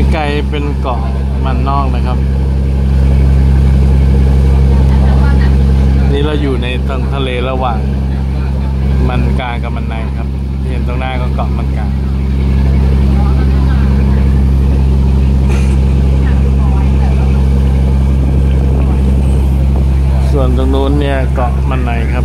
นี้เป็นเกาะมันนอกนะครับ นี่เราอยู่ในตรงทะเลระหว่างมันกลางกับมันในครับ เห็นตรงหน้าก็เกาะมันกลางส่วนตรงนู้นเนี่ยเกาะมันในครับ